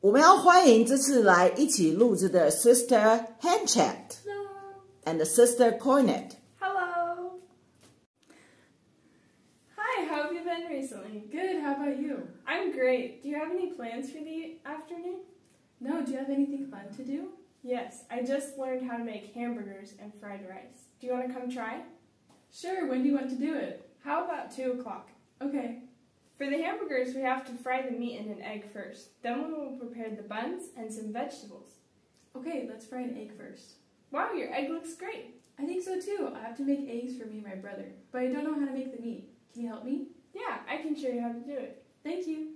我们要欢迎这次来一起录制的 Sister Handchat Hello. and Sister Cornet。 Hello. Hi, how have you been recently? Good, how about you? I'm great. Do you have any plans for the afternoon? No, do you have anything fun to do? Yes, I just learned how to make hamburgers and fried rice. Do you want to come try? Sure, when do you want to do it? How about 2 o'clock? Okay. For the hamburgers, we have to fry the meat in an egg first. Then we will prepare the buns and some vegetables. Okay, let's fry an egg first. Wow, your egg looks great. I think so too. I have to make eggs for me and my brother, but I don't know how to make the meat. Can you help me? Yeah, I can show you how to do it. Thank you.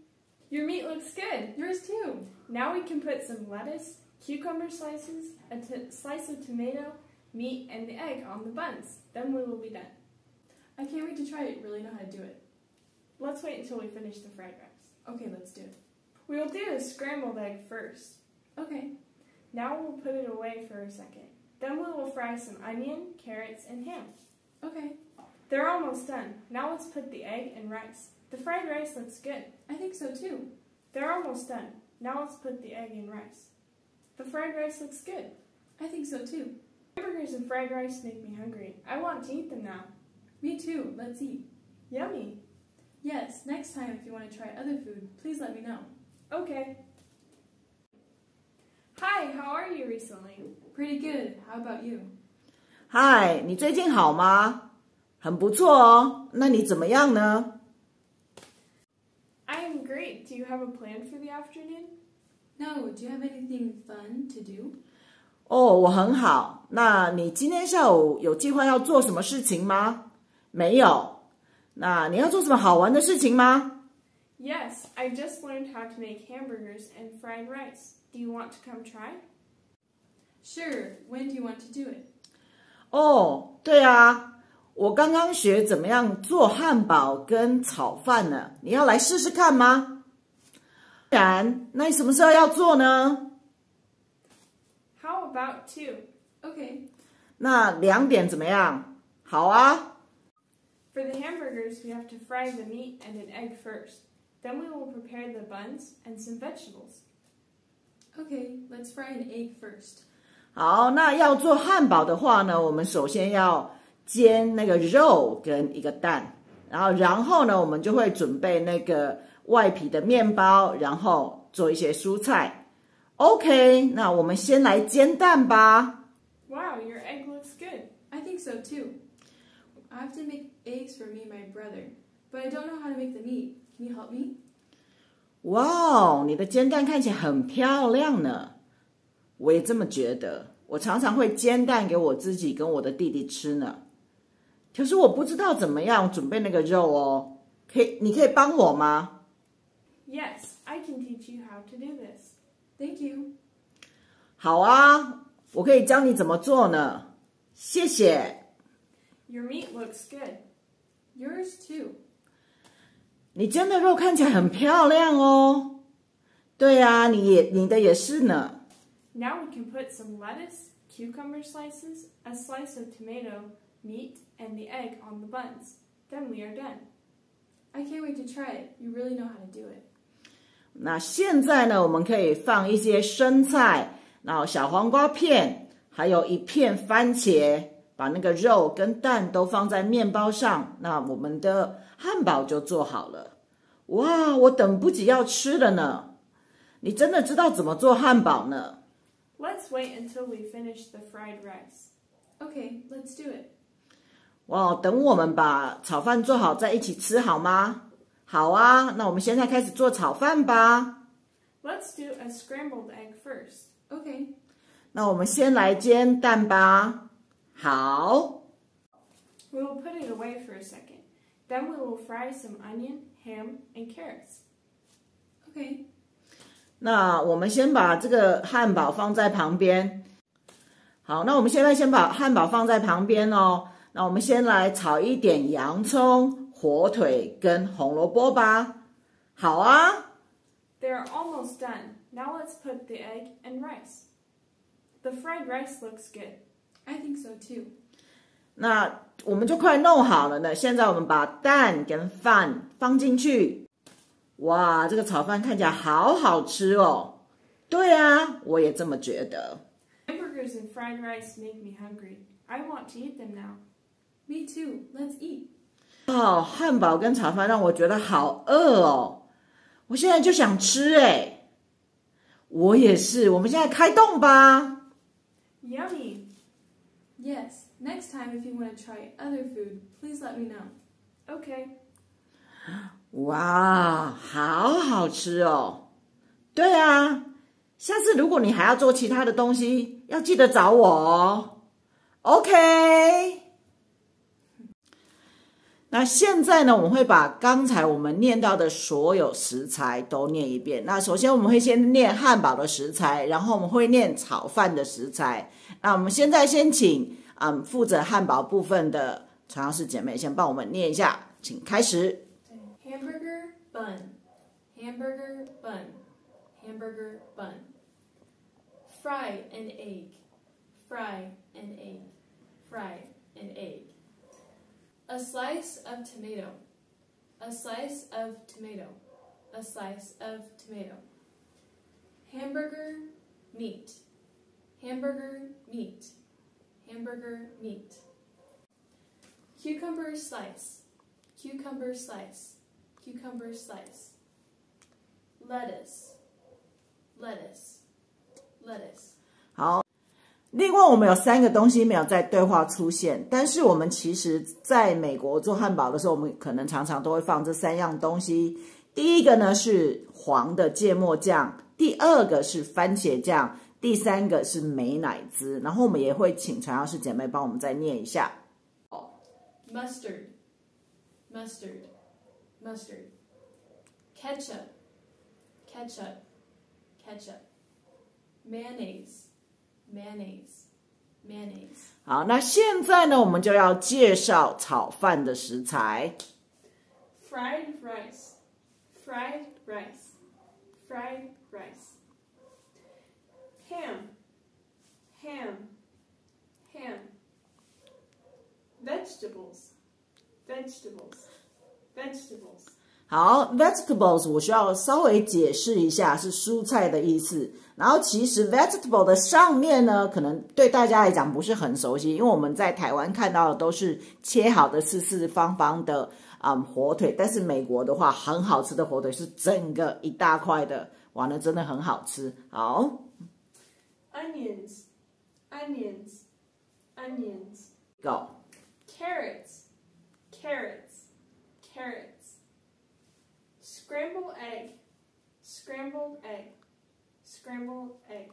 Your meat looks good. Yours too. Now we can put some lettuce, cucumber slices, a t- slice of tomato, meat, and the egg on the buns. Then we will be done. I can't wait to try it. Really know how to do it. Let's wait until we finish the fried rice. Okay, let's do it. We will do the scrambled egg first. Okay. Now we'll put it away for a second. Then we will fry some onion, carrots, and ham. Okay. They're almost done. Now let's put the egg and rice. The fried rice looks good. I think so too. They're almost done. Now let's put the egg and rice. The fried rice looks good. I think so too. Hamburgers and fried rice make me hungry. I want to eat them now. Me too. Let's eat. Yummy. Yes, next time if you want to try other food, please let me know. Okay. Hi, how are you recently? Pretty good. How about you? 嗨，你最近好吗？很不错哦。那你怎么样呢？ I am great. Do you have a plan for the afternoon? No, do you have anything fun to do? 哦，我很好。那你今天下午有计划要做什么事情吗？没有。 那你要做什么好玩的事情吗？ Yes, I just learned how to make hamburgers and fried rice. Do you want to come try? Sure. When do you want to do it? 哦，对啊，我刚刚学怎么样做汉堡跟炒饭呢。你要来试试看吗？当然，那你什么时候要做呢？ How about two? Okay. 那两点怎么样？好啊。 For the hamburgers, we have to fry the meat and an egg first. Then we will prepare the buns and some vegetables. Okay, let's fry an egg first. 好，那要做汉堡的话呢，我们首先要煎那个肉跟一个蛋，然后然后呢，我们就会准备那个外皮的面包，然后做一些蔬菜。OK，那我们先来煎蛋吧。 Wow, your egg looks good. I think so too. I have to make eggs for me and my brother, but I don't know how to make the meat. Can you help me? 哇哦，你的煎蛋看起来很漂亮呢。我也这么觉得，我常常会煎蛋给我自己跟我的弟弟吃呢。可是我不知道怎么样准备那个肉哦，可以，你可以帮我吗？ Yes, I can teach you how to do this. Thank you. 好啊，我可以教你怎么做呢。谢谢。 Your meat looks good. Yours too. 你煎的肉看起来很漂亮哦。对啊，你也你的也是呢。 Now we can put some lettuce, cucumber slices, a slice of tomato, meat, and the egg on the buns. Then we are done. I can't wait to try it. You really know how to do it. 那现在呢，我们可以放一些生菜，然后小黄瓜片，还有一片番茄， 把那个肉跟蛋都放在面包上，那我们的汉堡就做好了。哇，我等不及要吃了呢！你真的知道怎么做汉堡呢？Let's wait until we finish the fried rice. Okay, let's do it. 哇，等我们把炒饭做好再一起吃好吗？好啊，那我们现在开始做炒饭吧。Let's do a scrambled egg first. Okay. 那我们先来煎蛋吧。好， We will put it away for a second. Then we will fry some onion, ham, and carrots. Okay. 那我们先把这个汉堡放在旁边。好，那我们现在先把汉堡放在旁边哦。那我们先来炒一点洋葱、火腿跟红萝卜吧。好啊， They are almost done. Now let's put the egg and rice. The fried rice looks good. I think so too. 那我们就快弄好了呢。现在我们把蛋跟饭放进去。哇，这个炒饭看起来好好吃哦！对啊，我也这么觉得。Hamburgers and fried rice make me hungry. I want to eat them now. Me too. Let's eat. 哦，汉堡跟炒饭让我觉得好饿哦，我现在就想吃哎。我也是，我们现在开动吧。Yummy! Yes. Next time, if you want to try other food, please let me know. Okay. 哇，好好吃哦！对啊，下次如果你还要做其他的东西，要记得找我哦。OK。那现在呢，我们会把刚才我们念到的所有食材都念一遍。那首先我们会先念汉堡的食材，然后我们会念炒饭的食材。那我们现在先请嗯负责汉堡部分的传教士姐妹先帮我们念一下，请开始。Hamburger bun. Hamburger bun. Hamburger bun. Fry an egg. Fry an egg. Fry an egg. A slice of tomato. A slice of tomato. A slice of tomato. Hamburger meat. Hamburger meat. Hamburger meat. Cucumber slice. Cucumber slice. Cucumber slice. Lettuce. Lettuce. Lettuce. 好，另外我们有三个东西没有在对话出现，但是我们其实在美国做汉堡的时候，我们可能常常都会放这三样东西。第一个呢是黄的芥末酱，第二个是番茄酱，第三个是美乃滋。然后我们也会请传教士姐妹帮我们再念一下。Mustard. Mustard. mustard，ketchup，ketchup，ketchup，mayonnaise Mayonnaise. Mayonnaise. 好，那现在呢，我们就要介绍炒饭的食材。 Fried rice. Fried rice. Fried rice. Ham. Ham. Ham. Vegetables. Vegetables. Vegetables. 好，vegetables 我需要稍微解释一下，是蔬菜的意思。然后其实 vegetable 的上面呢，可能对大家来讲不是很熟悉，因为我们在台湾看到的都是切好的四四方方的啊、嗯火腿，但是美国的话，很好吃的火腿是整个一大块的，哇，那真的很好吃。好 Onions. Onions. Onions.，go。Carrots. Carrots. Carrots. Scrambled egg. Scrambled egg. Scrambled egg.